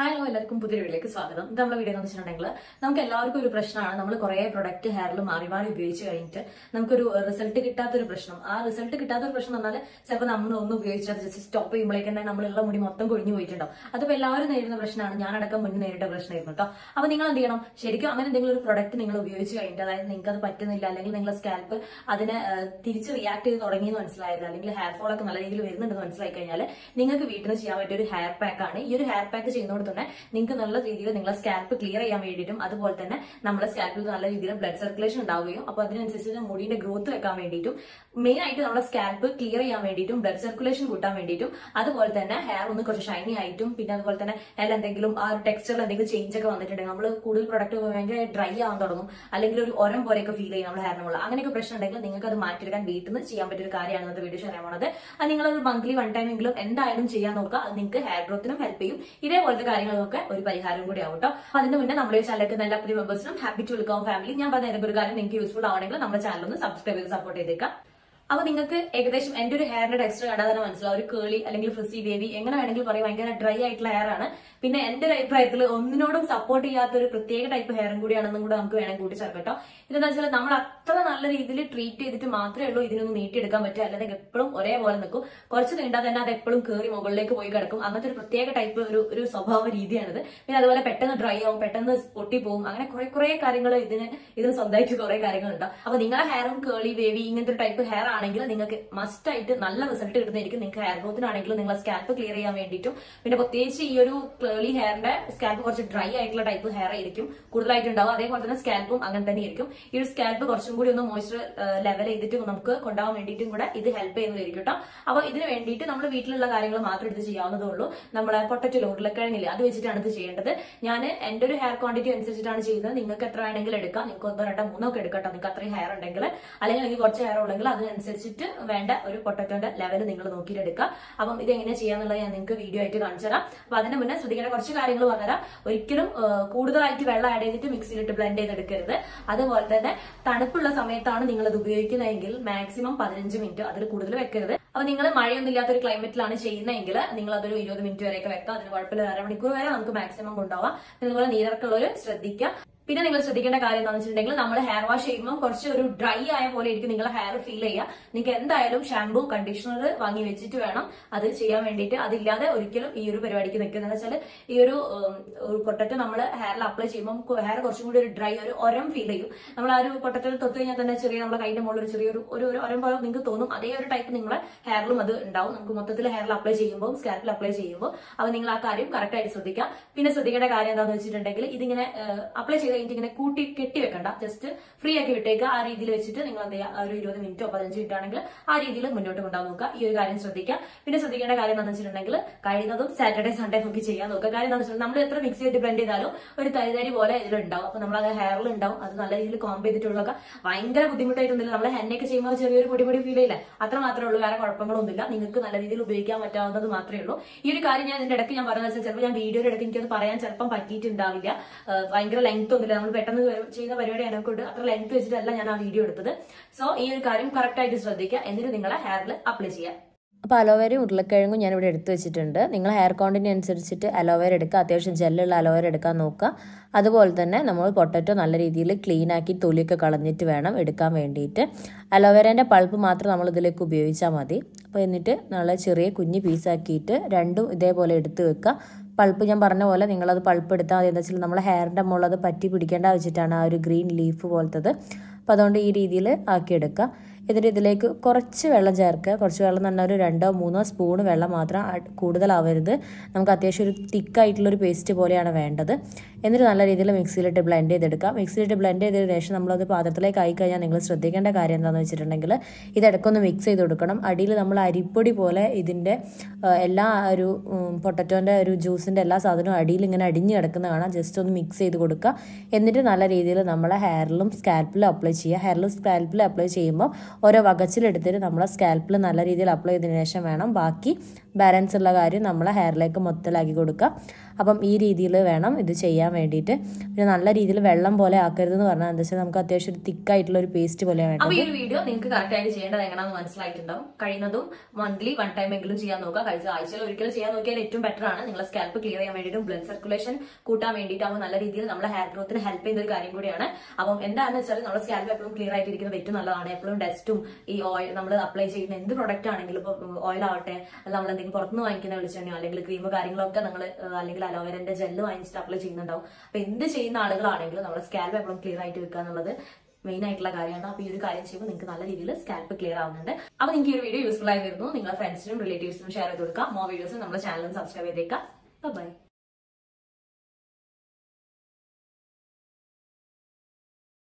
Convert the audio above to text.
Hi hello എല്ലാവർക്കും പുതിയ വീഡിയോയിലേക്ക് സ്വാഗതം. ഇത് നമ്മുടെ വീഡിയോ എന്ന് വെച്ചിട്ടുണ്ടെങ്കിൽ നമുക്ക് എല്ലാവർക്കും ഒരു പ്രശ്നമാണ്. നമ്മൾ കുറേ പ്രൊഡക്റ്റ് ഹെയറിൽ മാറി മാറി ഉപയോഗിച്ച് കഴിഞ്ഞിട്ട് നമുക്കൊരു റിസൾട്ട് കിട്ടാത്തൊരു പ്രശ്നം. ആ റിസൾട്ട് കിട്ടാത്തൊരു പ്രശ്നം എന്ന് പറഞ്ഞാൽ ചിലപ്പോൾ നമ്മൾ ഒന്ന് ഉപയോഗിച്ചാൽ ജസ്റ്റ് സ്റ്റോപ്പ് ചെയ്യുമ്പോഴേക്കും തന്നെ നമ്മളുള്ള മുടി മൊത്തം കൊഴിഞ്ഞു പോയിട്ടുണ്ടാവും. അതിപ്പോൾ എല്ലാവരും നേരിടുന്ന പ്രശ്നമാണ്. ഞാനടക്കം മുന്നേ നേരിട്ട പ്രശ്നമായിരുന്നു കേട്ടോ അപ്പോൾ നിങ്ങൾ എന്ത് ചെയ്യണം? ശരിക്കും അങ്ങനെ എന്തെങ്കിലും ഒരു പ്രൊഡക്റ്റ് നിങ്ങൾ ഉപയോഗിച്ച് കഴിഞ്ഞിട്ട് അതായത് നിങ്ങൾക്ക് അത് പറ്റുന്നില്ല അല്ലെങ്കിൽ നിങ്ങളുടെ സ്കാൽപ്പ് അതിനെ തിരിച്ച് റിയാക്ട് ചെയ്ത് തുടങ്ങിയെന്ന് മനസ്സിലായത് അല്ലെങ്കിൽ ഹെയർ ഫോളൊക്കെ നല്ല രീതിയിൽ വരുന്നുണ്ടെന്ന് മനസ്സിലായി കഴിഞ്ഞാൽ നിങ്ങൾക്ക് വീട്ടിൽ നിന്ന് ചെയ്യാൻ പറ്റിയ ഒരു ഹെയർ പാക്കാണ് ഈ ഒരു ഹെയർ പാക്ക് ചെയ്യുന്നതോട് തന്നെ നിങ്ങൾക്ക് നല്ല രീതിയിൽ നിങ്ങളെ സ്കാൽപ്പ് ക്ലിയർ ചെയ്യാൻ വേണ്ടിയിട്ടും അതുപോലെ തന്നെ നമ്മുടെ സ്കാൽപ്പിൽ നല്ല രീതിയിൽ ബ്ലഡ് സർക്കുലേഷൻ ഉണ്ടാവുകയും അപ്പോൾ അതിനനുസരിച്ച് മുടിയുടെ ഗ്രോത്ത് വെക്കാൻ വേണ്ടിയിട്ടും മെയിൻ ആയിട്ട് നമ്മുടെ സ്കാൽപ്പ് ക്ലിയർ ചെയ്യാൻ വേണ്ടിയിട്ടും ബ്ലഡ് സർക്കുലേഷൻ കൂട്ടാൻ വേണ്ടിയിട്ടും അതുപോലെ തന്നെ ഹെയർ ഒന്ന് കുറച്ച് ഷൈനി ആയിട്ടും പിന്നെ അതുപോലെ തന്നെ ഹെയർ എന്തെങ്കിലും ആ ഒരു ടെക്സ്ചറിൽ എന്തെങ്കിലും ചേഞ്ച് ഒക്കെ വന്നിട്ടുണ്ടെങ്കിൽ നമ്മൾ കൂടുതൽ പ്രൊഡക്റ്റ് ഭയങ്കര ഡ്രൈ ആവാൻ തുടങ്ങും. അല്ലെങ്കിൽ ഒരു ഒരം പോലെയൊക്കെ ഫീൽ ചെയ്യും നമ്മുടെ ഹെയറിനുള്ള അങ്ങനെയൊക്കെ പ്രശ്നം ഉണ്ടെങ്കിൽ നിങ്ങൾക്ക് അത് മാറ്റിയെടുക്കാൻ വീട്ടിൽ നിന്ന് ചെയ്യാൻ പറ്റിയ ഒരു കാര്യമാണ് ഇന്നത്തെ വീഡിയോ ഷെയർ ചെയ്യുന്നത് അത് നിങ്ങൾ ഒരു മന്ത്ലി വൺ ടൈം എങ്കിലും എന്തായാലും ചെയ്യാൻ നോക്കുക. അത് നിങ്ങൾക്ക് ഹെയർ ഗ്രോത്തിനും ഹെൽപ്പ് ചെയ്യും. ഇതേപോലത്തെ കാര്യങ്ങളൊക്കെ ഒരു പരിഹാരം കൂടി ആവും കേട്ടോ അതിന് മുന്നേ നമ്മുടെ ചാനലിലേക്ക് നല്ല പുതിയ മെമ്പേഴ്സിനും ഹാപ്പി ടു വെൽക്കം ഫാമിലി ഞാൻ പറഞ്ഞ ഒരു കാര്യം നിങ്ങൾക്ക് യൂസ്ഫുൾ ആവണമെങ്കിൽ നമ്മുടെ ചാനൽ ഒന്ന് സബ്സ്ക്രൈബ് ചെയ്ത് സപ്പോർട്ട് ചെയ്തേക്കാം. അപ്പൊ നിങ്ങൾക്ക് ഏകദേശം എന്റെ ഒരു ഹെയറിന്റെ ടെക്സ്റ്റർ കണ്ടാൽ തന്നെ മനസ്സിലാവും. ഒരു കേളി അല്ലെങ്കിൽ ഫ്രിസി ബേബി എങ്ങനെ വേണമെങ്കിൽ പറയും. ഭയങ്കര ഡ്രൈ ആയിട്ടുള്ള ഹെയർ ആണ്. പിന്നെ എന്റെ ഒരു അഭിപ്രായത്തിൽ ഒന്നിനോടും സപ്പോർട്ട് ചെയ്യാത്ത ഒരു പ്രത്യേക ടൈപ്പ് ഹെയറും കൂടിയാണെന്നും കൂടെ നമുക്ക് വേണമെങ്കിൽ കൂട്ടിച്ചേർക്കാം കേട്ടോ. ഇതെന്താ വെച്ചാൽ നമ്മൾ അത്ര നല്ല രീതിയിൽ ട്രീറ്റ് ചെയ്തിട്ട് മാത്രമേ ഉള്ളൂ ഇതിനൊന്ന് നീട്ടിയെടുക്കാൻ പറ്റുക. അല്ലെങ്കിൽ എപ്പോഴും ഒരേപോലെ നിൽക്കും. കുറച്ച് നീണ്ടാൽ തന്നെ അത് എപ്പോഴും കയറി മുകളിലേക്ക് പോയി കിടക്കും. അങ്ങനത്തെ ഒരു പ്രത്യേക ടൈപ്പ് ഒരു ഒരു സ്വഭാവ രീതിയാണിത്. പിന്നെ അതുപോലെ പെട്ടെന്ന് ഡ്രൈ ആവും പെട്ടെന്ന് പൊട്ടിപ്പോവും അങ്ങനെ കുറെ കുറെ കാര്യങ്ങൾ ഇതിന് ഇതിന് സ്വന്തമായിട്ട് കുറെ കാര്യങ്ങളുണ്ടാവും അപ്പൊ നിങ്ങളുടെ ഹെയറും കേളി വേവി ഇങ്ങനത്തെ ഒരു ടൈപ്പ് ഹെയർ ആണെങ്കിൽ നിങ്ങൾക്ക് മസ്റ്റ് ആയിട്ട് നല്ല റിസൾട്ട് കിട്ടുന്നതായിരിക്കും. നിങ്ങൾക്ക് ഹെയർ ഗ്രോത്തിനാണെങ്കിലും നിങ്ങളെ സ്കാൽപ്പ് ക്ലിയർ ചെയ്യാൻ വേണ്ടിയിട്ടും. പിന്നെ പ്രത്യേകിച്ച് ഈ ഒരു ക്ലേർലി ഹെയറിന്റെ സ്കാൽപ്പ് കുറച്ച് ഡ്രൈ ആയിട്ടുള്ള ടൈപ്പ് ഹെയർ ആയിരിക്കും കൂടുതലായിട്ട് ഉണ്ടാവും അതേപോലെ തന്നെ സ്കാൽപ്പും അങ്ങനെ തന്നെ ആയിരിക്കും. ഈ ഒരു സ്കാൽപ്പ് കുറച്ചും കൂടി ഒന്ന് മോയ്സ്ചർ ലെവൽ ചെയ്തിട്ട് നമുക്ക് കൊണ്ടുപോകാൻ വേണ്ടിയിട്ടും കൂടെ ഇത് ഹെൽപ്പ് ചെയ്യുന്നതായിരിക്കും കേട്ടോ അപ്പൊ ഇതിന് വേണ്ടിയിട്ട് നമ്മൾ വീട്ടിലുള്ള കാര്യങ്ങൾ മാത്രം ഇത് ചെയ്യാവുന്നതേ ഉള്ളൂ. പൊട്ടറ്റോ പൊട്ടറ്റിലോ ഉരുളക്കിഴങ്ങില്ല അത് വെച്ചിട്ടാണ് ഇത് ചെയ്യേണ്ടത്. ഞാൻ എന്റെ ഒരു ഹെയർ ക്വാണ്ടിറ്റി അനുസരിച്ചിട്ടാണ് ചെയ്യുന്നത്. നിങ്ങൾക്ക് എത്ര വേണമെങ്കിലും എടുക്കാം. നിങ്ങൾക്ക് ഒന്നോ രണ്ടോ മൂന്നോ ഒക്കെ എടുക്കട്ടോ നിങ്ങൾക്ക് അത്രയും ഹെയർ ഉണ്ടെങ്കിൽ. അല്ലെങ്കിൽ നിങ്ങൾക്ക് കുറച്ച് ഹെയർ ഉണ്ടെങ്കിൽ അതിനനുസരിച്ചിട്ട് വേണ്ട ഒരു പൊട്ടറ്റോന്റെ ലെവൽ നിങ്ങൾ നോക്കിയിട്ട് എടുക്കുക അപ്പം ഇത് എങ്ങനെ ചെയ്യാന്നുള്ളത് ഞാൻ നിങ്ങൾക്ക് വീഡിയോ ആയിട്ട് കാണിച്ചു തരാം. അപ്പൊ അതിന് മുന്നേ ശ്രദ്ധിക്കേണ്ട കുറച്ച് കാര്യങ്ങൾ പറഞ്ഞുതരാം. ഒരിക്കലും കൂടുതലായിട്ട് വെള്ളം ആഡ് ചെയ്തിട്ട് മിക്സിയിലിട്ട് ബ്ലെൻഡ് ചെയ്തെടുക്കരുത്. അതുപോലെ തന്നെ തണുപ്പുള്ള സമയത്താണ് നിങ്ങൾ ഇത് ഉപയോഗിക്കുന്നതെങ്കിൽ മാക്സിമം പതിനഞ്ച് മിനിറ്റ് അതിൽ കൂടുതൽ വെക്കരുത്. അപ്പൊ നിങ്ങൾ മഴയൊന്നും ഇല്ലാത്ത ഒരു ക്ലൈമറ്റിലാണ് ചെയ്യുന്നതെങ്കിൽ നിങ്ങൾ അതൊരു ഇരുപത് മിനിറ്റ് വരെയൊക്കെ വെക്കാം അതിന് കുഴപ്പമില്ല. അര അരമണിക്കൂർ വരെ നമുക്ക് മാക്സിമം കൊണ്ടുപോകാം പിന്നെ അതുപോലെ നീരിറക്കുള്ളവർ ശ്രദ്ധിക്കുക. പിന്നെ നിങ്ങൾ ശ്രദ്ധിക്കേണ്ട കാര്യം എന്താണെന്ന് വെച്ചിട്ടുണ്ടെങ്കിൽ നമ്മൾ ഹെയർ വാഷ് ചെയ്യുമ്പോൾ കുറച്ച് ഒരു ഡ്രൈ ആയ പോലെ ആയിരിക്കും നിങ്ങളുടെ ഹെയർ ഫീൽ ചെയ്യുക. നിങ്ങൾക്ക് എന്തായാലും ഷാംപൂ കണ്ടീഷണർ വാങ്ങി വെച്ചിട്ട് വേണം അത് ചെയ്യാൻ വേണ്ടിയിട്ട്. അതില്ലാതെ ഒരിക്കലും ഈ ഒരു പരിപാടിക്ക് നിൽക്കുന്നത് വെച്ചാൽ ഈ ഒരു പൊട്ടറ്റ് നമ്മൾ ഹെയറിൽ അപ്ലൈ ചെയ്യുമ്പോൾ ഹെയർ കുറച്ചും കൂടി ഒരു ഡ്രൈ ഒരു ഒരം ഫീൽ ചെയ്യും. നമ്മൾ ആ ഒരു പൊട്ടറ്റിൽ തൊട്ട് കഴിഞ്ഞാൽ തന്നെ ചെറിയ നമ്മുടെ കൈന്റെ മുകളിൽ ഒരു ചെറിയൊരു ഒരു ഒരു ഒരം പോലെ നിങ്ങൾക്ക് തോന്നും അതേ ഒരു ടൈപ്പ് നിങ്ങളുടെ ഹെയറിലും അത് ഉണ്ടാവും. നമുക്ക് മൊത്തത്തിൽ ഹെയറിൽ അപ്ലൈ ചെയ്യുമ്പോൾ സ്കാൽപ്പിൽ അപ്ലൈ ചെയ്യുമ്പോൾ അപ്പോൾ നിങ്ങൾ ആ കാര്യം കറക്റ്റായിട്ട് ശ്രദ്ധിക്കാം പിന്നെ ശ്രദ്ധിക്കേണ്ട കാര്യം എന്താണെന്ന് വെച്ചിട്ടുണ്ടെങ്കിൽ ഇതിങ്ങനെ അപ്ലൈ ചെയ്ത് കഴിഞ്ഞിട്ട് ഇങ്ങനെ കൂട്ടി കെട്ടി വെക്കണ്ട. ജസ്റ്റ് ഫ്രീ ആക്കി വിട്ടേക്കുക ആ രീതിയിൽ വെച്ചിട്ട് നിങ്ങൾ എന്താ ചെയ്യുക? ഒരു ഇരുപത് മിനിറ്റോ പതിനഞ്ച് മിനിറ്റ് ആണെങ്കിൽ ആ രീതിയിൽ മുന്നോട്ട് കൊണ്ടുപോകാൻ നോക്കുക. ഈ ഒരു കാര്യം ശ്രദ്ധിക്കുക. പിന്നെ ശ്രദ്ധിക്കേണ്ട കാര്യം എന്താണെന്ന് വെച്ചിട്ടുണ്ടെങ്കിൽ കഴിയുന്നതും സാറ്റർഡേ സൺഡേ നോക്കി ചെയ്യാൻ നോക്കുക. കാര്യം എന്താണെന്ന് വെച്ചാൽ നമ്മൾ എത്ര മിക്സ് ചെയ്തിട്ട് ബ്ലെൻഡ് ചെയ്താലും ഒരു തരിതരി പോലെ ഇതിലുണ്ടാവും. അപ്പൊ നമ്മൾ അത് ഹെയറിൽ ഉണ്ടാവും. അത് നല്ല രീതിയിൽ കോമ്പ് ചെയ്തിട്ടുള്ളതൊക്കെ ഭയങ്കര ബുദ്ധിമുട്ടായിട്ടുണ്ടല്ലോ നമ്മൾ ഹെന്നൊക്കെ ചെയ്യുമ്പോൾ ചെറിയൊരു പൊടി പൊടി ഫീൽ ചെയ്യില്ല? അത്ര മാത്രമേ ഉള്ളൂ. വേറെ കുഴപ്പങ്ങളൊന്നുമില്ല. നിങ്ങൾക്ക് നല്ല രീതിയിൽ ഉപയോഗിക്കാൻ പറ്റാവുന്നത് മാത്രമേ ഉള്ളൂ. ഈ ഒരു കാര്യം ഞാൻ ഇതിന്റെ ഇടയ്ക്ക് ഞാൻ പറഞ്ഞത് വെച്ചാൽ ചിലപ്പോൾ ഞാൻ വീഡിയോയുടെ ഇടയ്ക്ക് എനിക്കത് പറയാൻ ചിലപ്പം പറ്റിയിട്ടുണ്ടാവില്ല. ഭയങ്കര ലെങ്ത് ഒന്നുമില്ല നമ്മൾ പെട്ടെന്ന് ചെയ്യുന്ന പരിപാടിയാണ് കൊണ്ട് അത്ര ലെങ്ത് വെച്ചിട്ടല്ല ഞാൻ ആ വീഡിയോ എടുത്തത്. സോ ഈ ഒരു കാര്യം കറക്റ്റ് ആയിട്ട് ശ്രദ്ധിക്കുക. എന്നിട്ട് നിങ്ങളെ ഹെയറിൽ അപ്ലൈ ചെയ്യുക. അപ്പൊ അലോവേരയും ഉരുളക്കിഴങ്ങും ഞാൻ ഇവിടെ എടുത്തു വെച്ചിട്ടുണ്ട്. നിങ്ങൾ ഹെയർ കോണ്ടിന് അനുസരിച്ചിട്ട് അലോവേര എടുക്കുക. അത്യാവശ്യം ജെല്ലുള്ള അലോവേര എടുക്കാൻ നോക്കുക. അതുപോലെ തന്നെ നമ്മൾ പൊട്ടറ്റോ നല്ല രീതിയിൽ ക്ലീൻ ആക്കി തൊലിയൊക്കെ കളഞ്ഞിട്ട് വേണം എടുക്കാൻ വേണ്ടിയിട്ട്. അലോവേരേന്റെ പൾപ്പ് മാത്രം നമ്മൾ ഇതിലേക്ക് ഉപയോഗിച്ചാൽ മതി. അപ്പോൾ എന്നിട്ട് നല്ല ചെറിയ കുഞ്ഞ് പീസാക്കിയിട്ട് രണ്ടും ഇതേപോലെ എടുത്ത് വെക്കുക. പൾപ്പ് ഞാൻ പറഞ്ഞ പോലെ നിങ്ങളത് പൾപ്പ് എടുത്താൽ മതി. എന്താ വെച്ചാൽ നമ്മളെ ഹെയറിന്റെ മുകളിൽ പറ്റി പിടിക്കേണ്ട വെച്ചിട്ടാണ് ആ ഒരു ഗ്രീൻ ലീഫ് പോലത്തത്. അപ്പോൾ അതുകൊണ്ട് ഈ രീതിയിൽ ആക്കിയെടുക്കുക. എന്നിട്ട് ഇതിലേക്ക് കുറച്ച് വെള്ളം ചേർക്കുക. കുറച്ച് വെള്ളം എന്ന് പറഞ്ഞാൽ ഒരു രണ്ടോ മൂന്നോ സ്പൂൺ വെള്ളം മാത്രം കൂടുതലാവരുത്. നമുക്ക് അത്യാവശ്യം ഒരു തിക്കായിട്ടുള്ളൊരു പേസ്റ്റ് പോലെയാണ് വേണ്ടത്. എന്നിട്ട് നല്ല രീതിയിൽ മിക്സിയിലിട്ട് ബ്ലെൻഡ് ചെയ്തെടുക്കാം. മിക്സിയിലിട്ട് ബ്ലെൻഡ് ചെയ്തതിന് ശേഷം നമ്മളത് പാത്രത്തിലേക്ക് ആയി കഴിഞ്ഞാൽ നിങ്ങൾ ശ്രദ്ധിക്കേണ്ട കാര്യം എന്താണെന്ന് വെച്ചിട്ടുണ്ടെങ്കിൽ ഇത് മിക്സ് ചെയ്ത് കൊടുക്കണം. അടിയിൽ നമ്മൾ അരിപ്പൊടി പോലെ ഇതിന്റെ എല്ലാ ഒരു പൊട്ടറ്റോന്റെ ഒരു ജ്യൂസിന്റെ എല്ലാ സാധനവും അടിയിൽ ഇങ്ങനെ അടിഞ്ഞ് കിടക്കുന്ന കാണാം ജസ്റ്റ് ഒന്ന് മിക്സ് ചെയ്ത് കൊടുക്കുക. എന്നിട്ട് നല്ല രീതിയിൽ നമ്മളെ ഹെയറിലും സ്കാൽപ്പിലും അപ്ലൈ ചെയ്യുക. ഹെയറിലും സ്കാൽപ്പിലും അപ്ലൈ ചെയ്യുമ്പോൾ ഓരോ വകച്ചിലെടുത്തിട്ട് നമ്മൾ സ്കാൽപ്പിൽ നല്ല രീതിയിൽ അപ്ലൈ ചെയ്തതിന് ശേഷം വേണം ബാക്കി ബാലൻസ് ഉള്ള കാര്യം നമ്മൾ ഹെയറിലേക്ക് മൊത്തത്തിലാക്കി കൊടുക്കുക. അപ്പം ഈ രീതിയിൽ വേണം ഇത് ചെയ്യാൻ വേണ്ടിയിട്ട്. പിന്നെ നല്ല രീതിയിൽ വെള്ളം പോലെ ആക്കരുതെന്ന് പറഞ്ഞാൽ എന്താ വെച്ചാൽ നമുക്ക് അത്യാവശ്യം ഒരു തിക്കായിട്ടുള്ള ഒരു പേസ്റ്റ് പോലെ വേണം. അപ്പോൾ ഈ ഒരു വീഡിയോ നിങ്ങൾക്ക് കറക്റ്റ് ആയിട്ട് ചെയ്യേണ്ടത് എങ്ങനെയാണെന്ന് മനസ്സിലായിട്ടുണ്ടാവും. കഴിയുന്നതും മന്ത്ലി വൺ ടൈം എങ്കിലും ചെയ്യാൻ നോക്കുക. കഴിച്ച ആഴ്ചയിൽ ഒരിക്കലും ചെയ്യാൻ നോക്കിയാൽ ഏറ്റവും ബെറ്റർ ആണ്. നിങ്ങളെ സ്കാൽപ്പ് ക്ലിയർ ചെയ്യാൻ വേണ്ടിയിട്ടും ബ്ലഡ് സർക്കുലേഷൻ കൂട്ടാൻ വേണ്ടിയിട്ടാവും നല്ല രീതിയിൽ നമ്മുടെ ഹെയർ ഗ്രോത്തിന് ഹെൽപ്പ് ചെയ്യുന്ന ഒരു കാര്യം കൂടിയാണ്. അപ്പം എന്താണെന്ന് വെച്ചാൽ നമ്മുടെ സ്കാൽപ്പ് എപ്പോഴും ക്ലിയർ ആയിട്ടിരിക്കുന്നത് ഏറ്റവും നല്ലതാണ്. എപ്പോഴും ഡസ്റ്റും ഈ ഓയിൽ നമ്മൾ അപ്ലൈ ചെയ്യുന്ന എന്ത് പ്രൊഡക്റ്റ് ആണെങ്കിലും ഇപ്പോൾ ഓയിൽ ആവട്ടെ അല്ല നമ്മൾ എന്തെങ്കിലും പുറത്തുനിന്ന് വാങ്ങിക്കുന്ന വെളിച്ചെണ്ണയോ അല്ലെങ്കിൽ ക്രീമോ കാര്യങ്ങളൊക്കെ നമ്മൾ അല്ലെങ്കിൽ അലോവേരന്റെ ജെല്ല് വാങ്ങിച്ചിട്ട് അപ്ലൈ ചെയ്യുന്നുണ്ടാവും. അപ്പൊ എന്ത് ചെയ്യുന്ന ആളുകളാണെങ്കിലും നമ്മുടെ സ്കാൽപ്പ് എപ്പോഴും ക്ലിയർ ആയിട്ട് വെക്കുക എന്നുള്ളത് മെയിൻ ആയിട്ടുള്ള കാര്യമാണ്. അപ്പൊ ഈ ഒരു കാര്യം ചെയ്യുമ്പോൾ നിങ്ങൾക്ക് നല്ല രീതിയിൽ സ്കാൽപ്പ് ക്ലിയർ ആവുന്നുണ്ട്. അപ്പൊ നിങ്ങൾക്ക് ഈ ഒരു വീഡിയോ യൂസ്ഫുൾ ആയി വരുന്നു. നിങ്ങളുടെ ഫ്രണ്ട്സിനും റിലേറ്റീവ്സിനും ഷെയർ ചെയ്ത് കൊടുക്കുക മോ വീഡിയോസ് നമ്മുടെ ചാനലും സബ്സ്ക്രൈബ് ചെയ്തേക്കാം. ബൈ